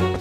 biết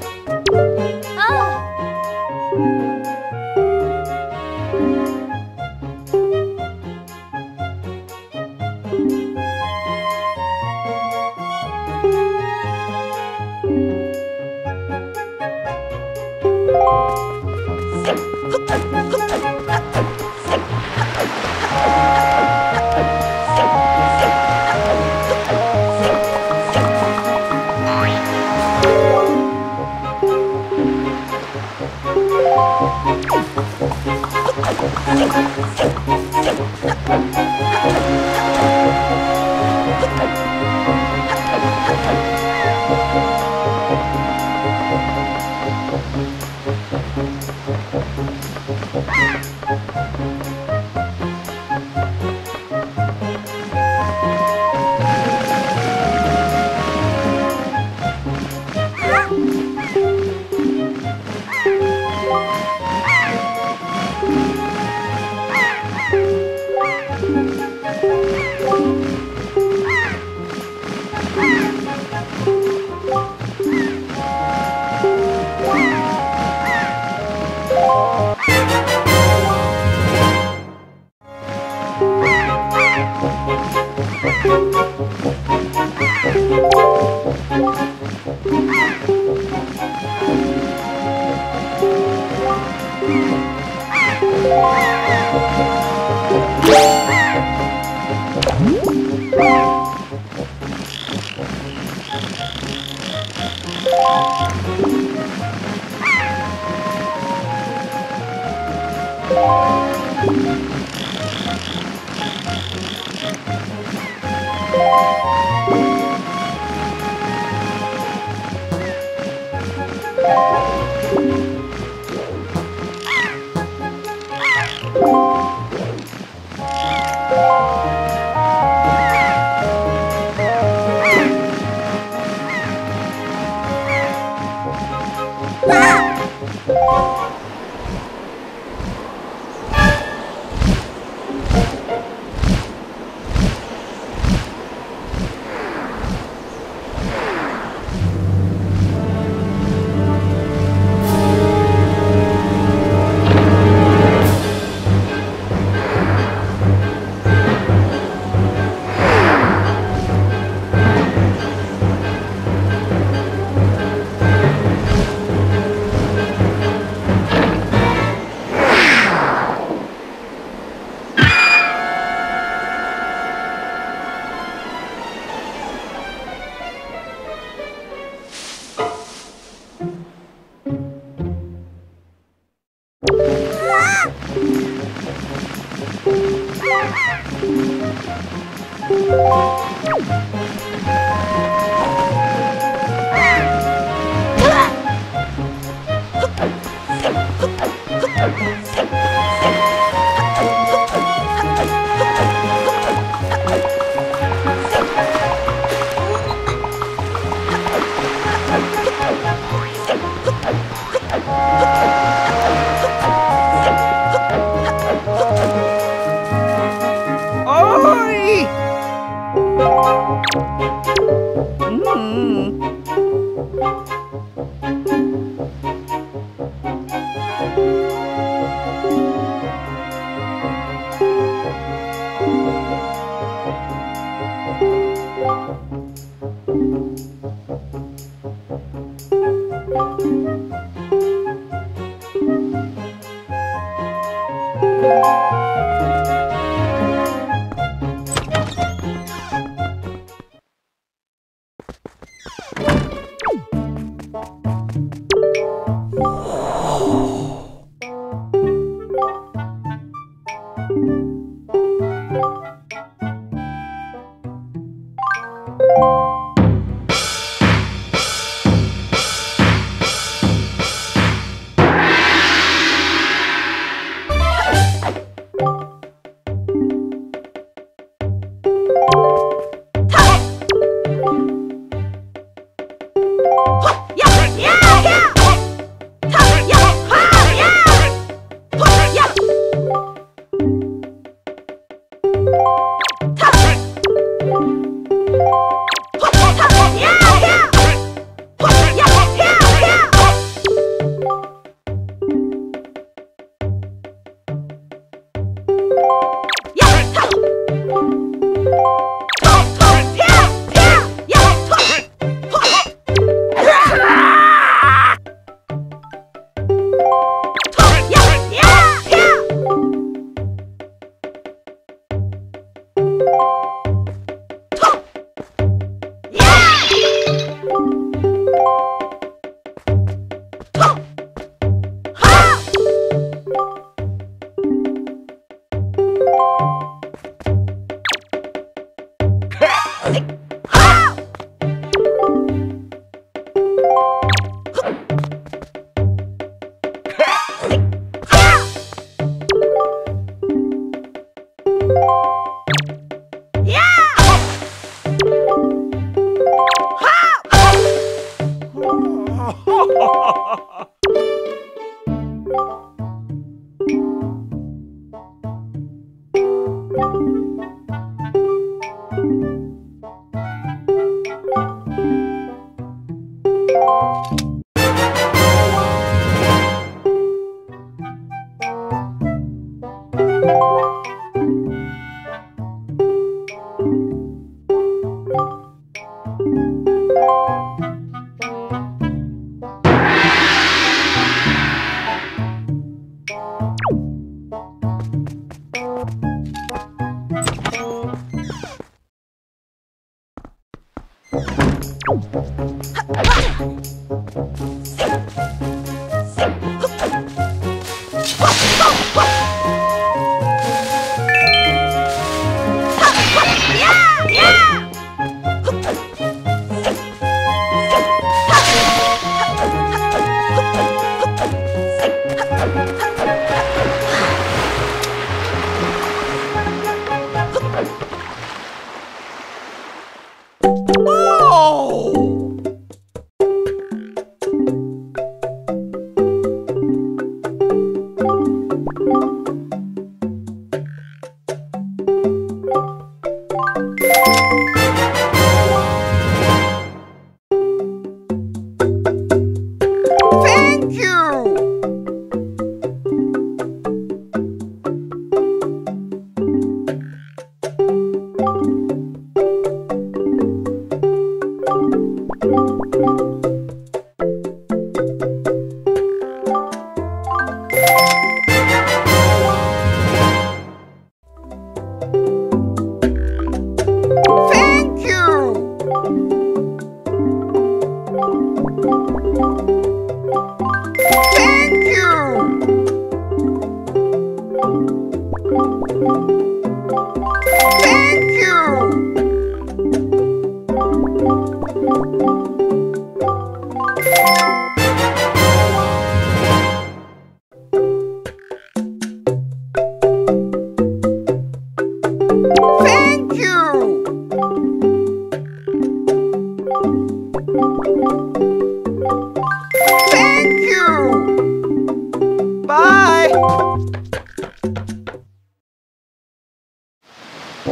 あ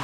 っ。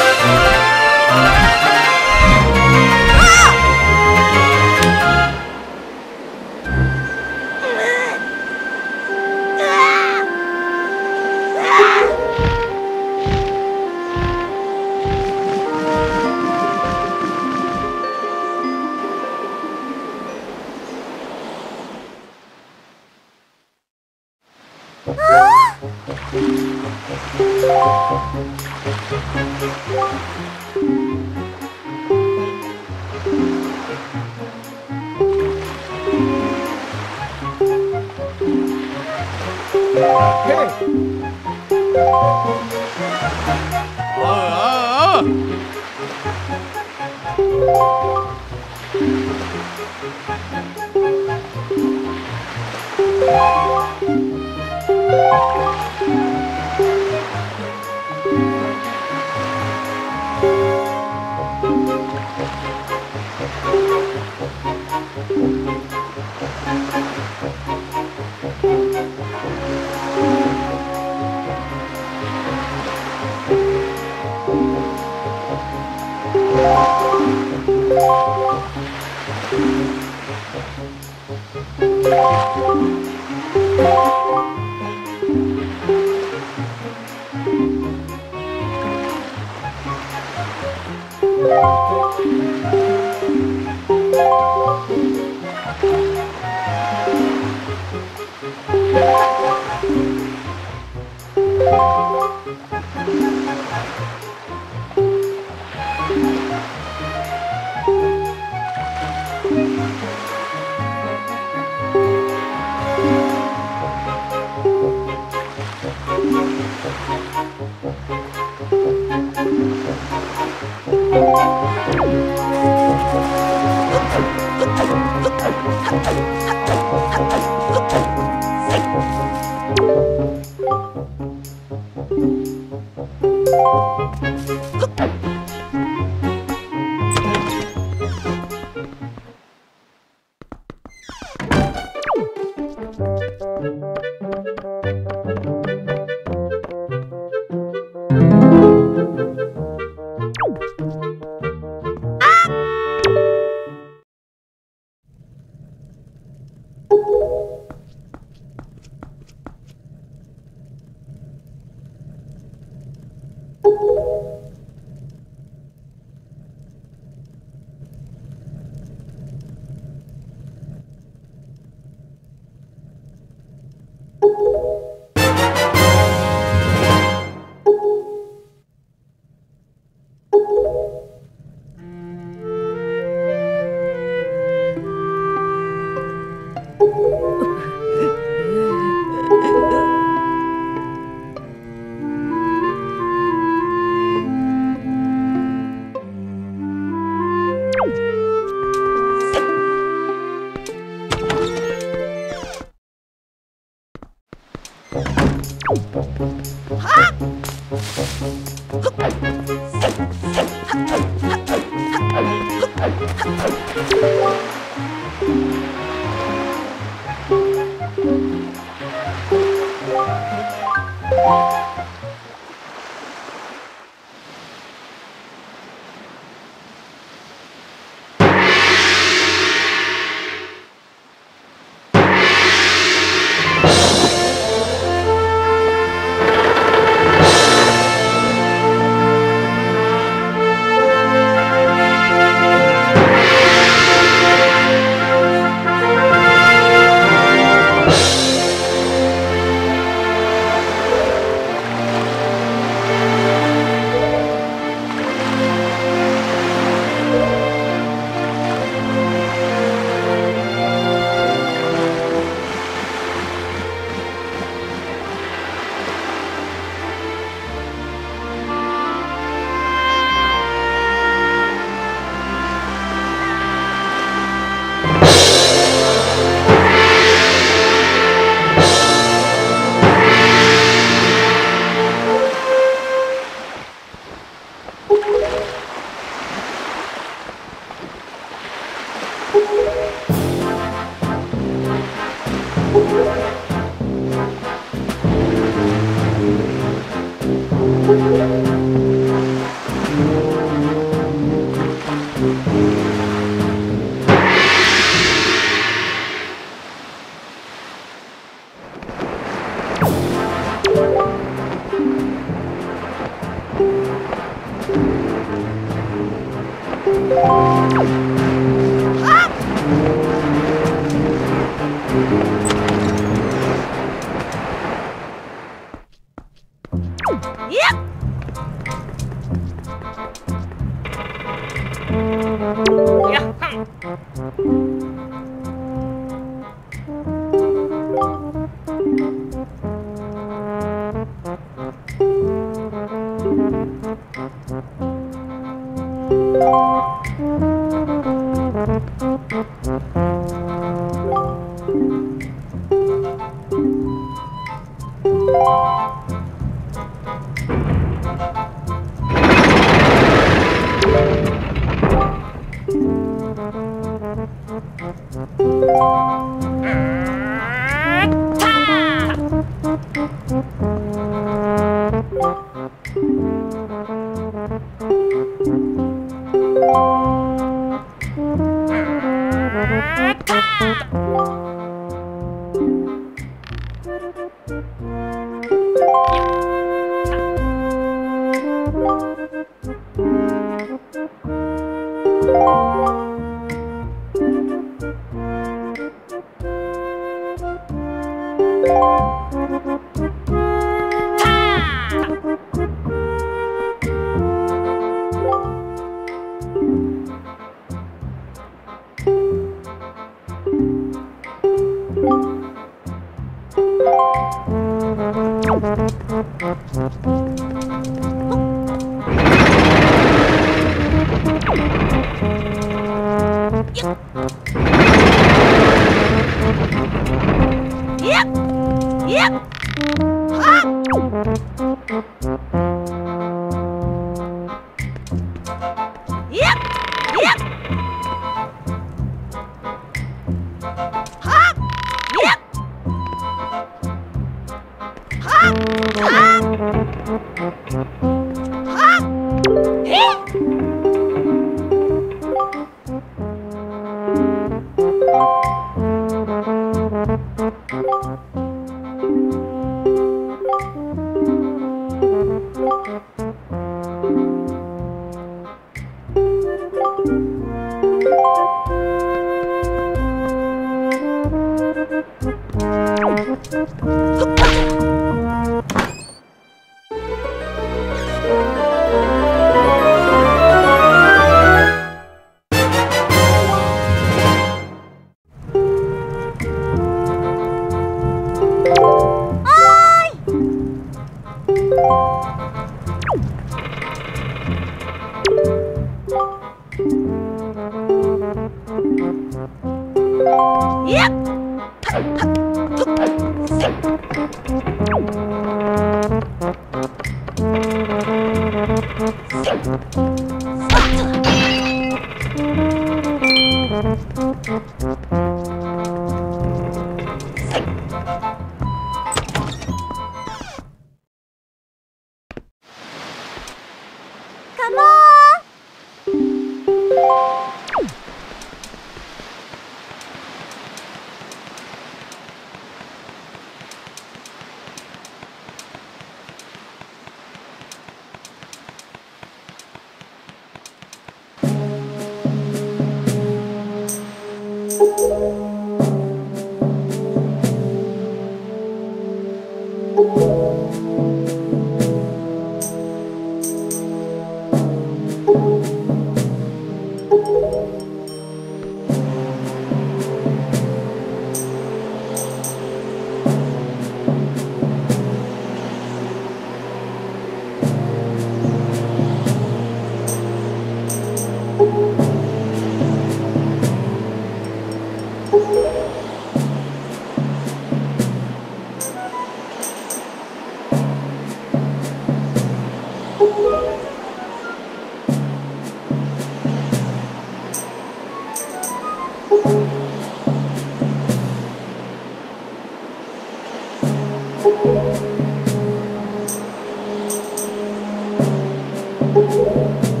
You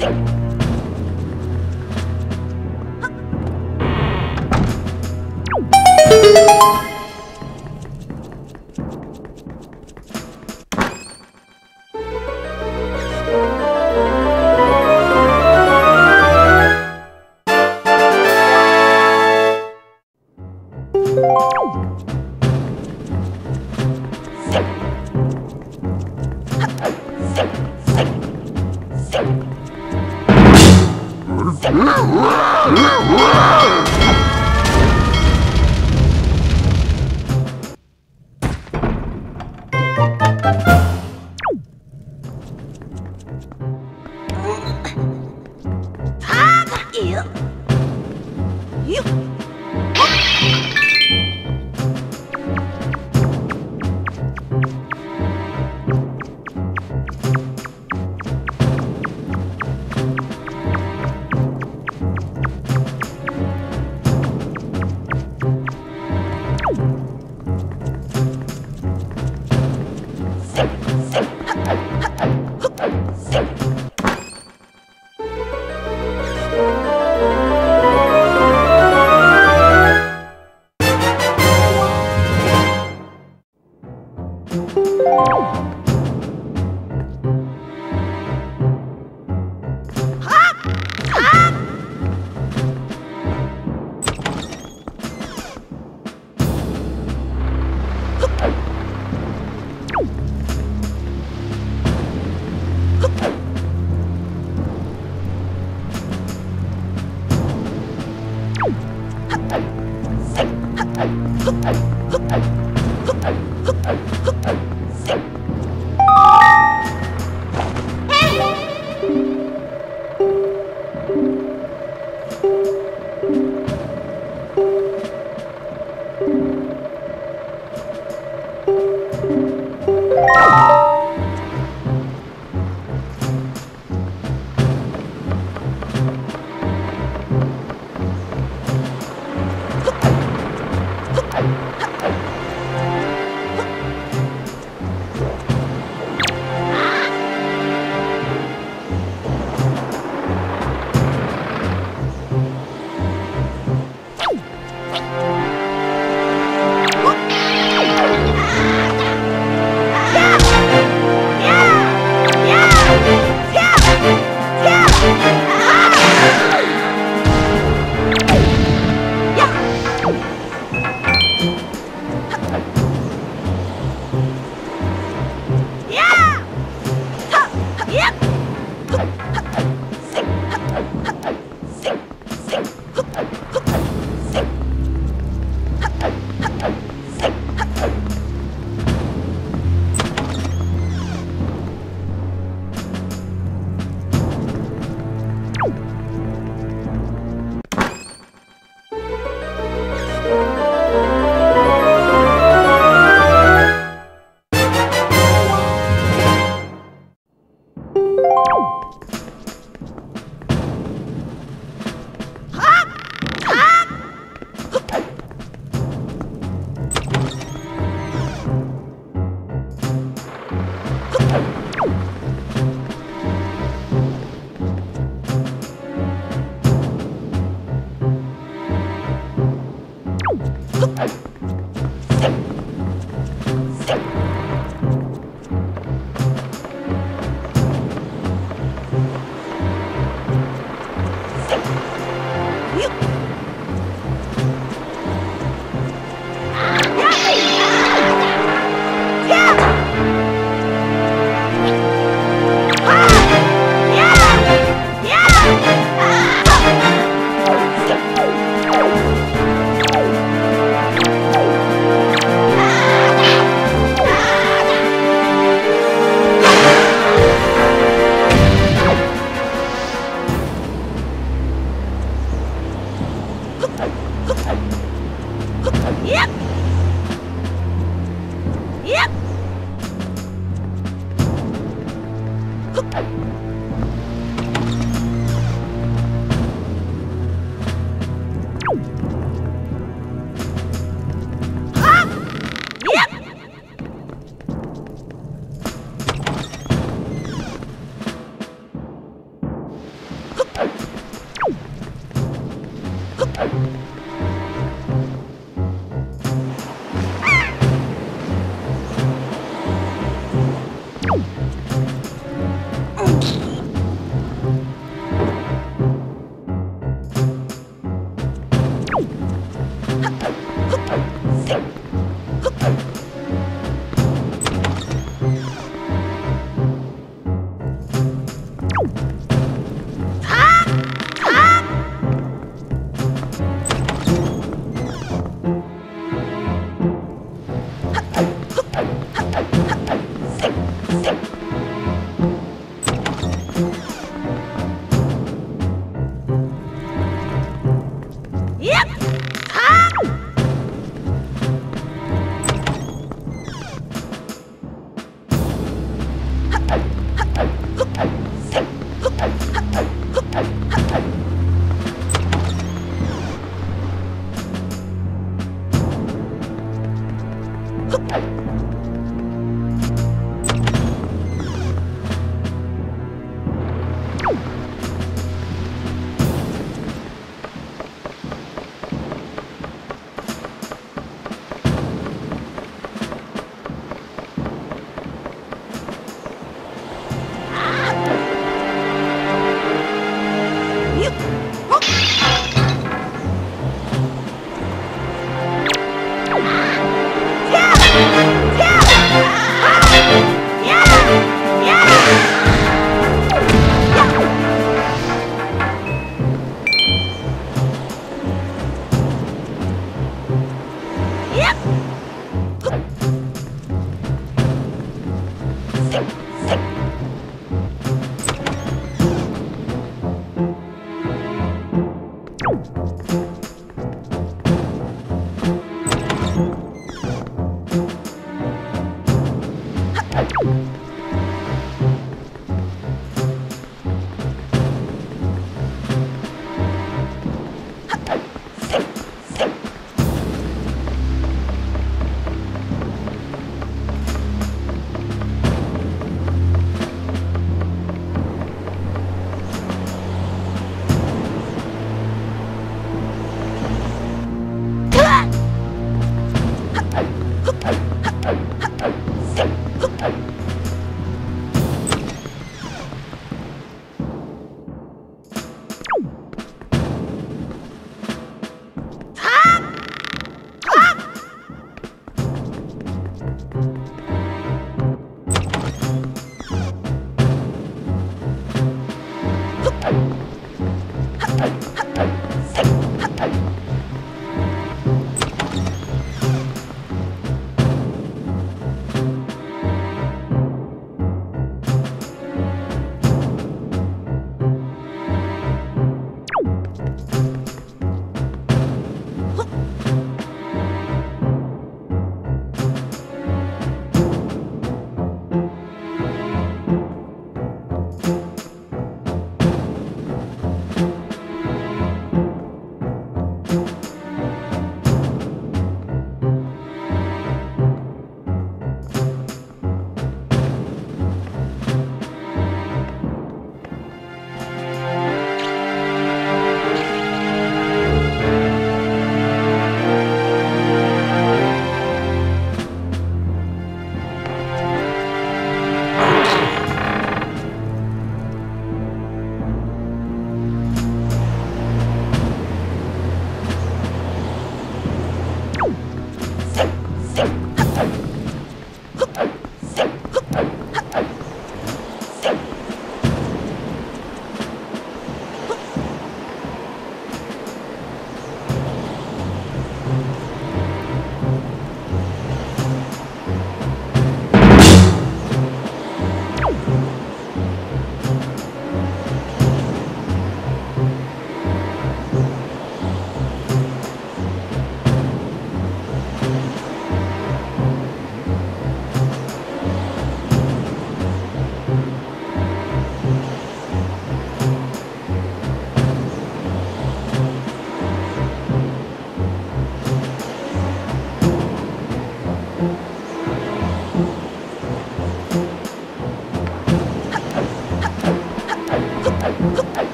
you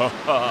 Thank you.